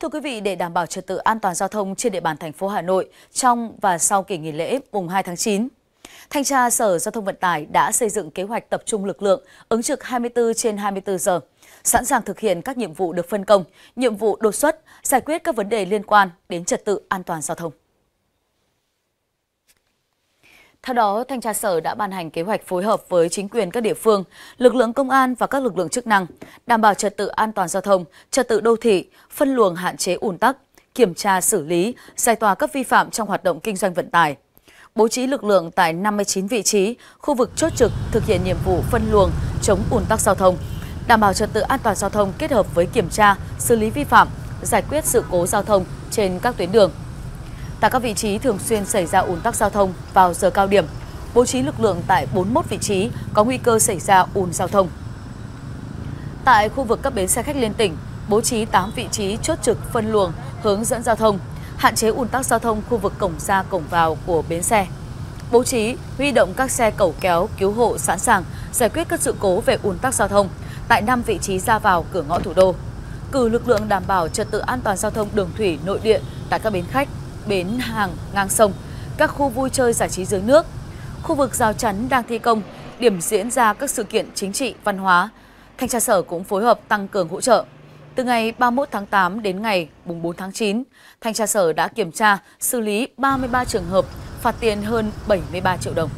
Thưa quý vị, để đảm bảo trật tự an toàn giao thông trên địa bàn thành phố Hà Nội trong và sau kỳ nghỉ lễ mùng 2 tháng 9, Thanh tra Sở Giao thông Vận tải đã xây dựng kế hoạch tập trung lực lượng ứng trực 24 trên 24 giờ, sẵn sàng thực hiện các nhiệm vụ được phân công, nhiệm vụ đột xuất, giải quyết các vấn đề liên quan đến trật tự an toàn giao thông. Theo đó, Thanh tra Sở đã ban hành kế hoạch phối hợp với chính quyền các địa phương, lực lượng công an và các lực lượng chức năng, đảm bảo trật tự an toàn giao thông, trật tự đô thị, phân luồng hạn chế ùn tắc, kiểm tra xử lý, giải tỏa các vi phạm trong hoạt động kinh doanh vận tải. Bố trí lực lượng tại 59 vị trí, khu vực chốt trực thực hiện nhiệm vụ phân luồng, chống ùn tắc giao thông, đảm bảo trật tự an toàn giao thông kết hợp với kiểm tra, xử lý vi phạm, giải quyết sự cố giao thông trên các tuyến đường tại các vị trí thường xuyên xảy ra ùn tắc giao thông vào giờ cao điểm, bố trí lực lượng tại 41 vị trí có nguy cơ xảy ra ùn giao thông. Tại khu vực các bến xe khách liên tỉnh, bố trí 8 vị trí chốt trực phân luồng, hướng dẫn giao thông, hạn chế ùn tắc giao thông khu vực cổng ra cổng vào của bến xe. Bố trí, huy động các xe cẩu kéo, cứu hộ sẵn sàng giải quyết các sự cố về ùn tắc giao thông tại 5 vị trí ra vào cửa ngõ thủ đô. Cử lực lượng đảm bảo trật tự an toàn giao thông đường thủy nội địa tại các bến khách, bến hàng ngang sông, các khu vui chơi giải trí dưới nước, khu vực rào chắn đang thi công, điểm diễn ra các sự kiện chính trị, văn hóa. Thanh tra Sở cũng phối hợp tăng cường hỗ trợ. Từ ngày 31 tháng 8 đến ngày 4 tháng 9, Thanh tra Sở đã kiểm tra, xử lý 33 trường hợp, phạt tiền hơn 73 triệu đồng.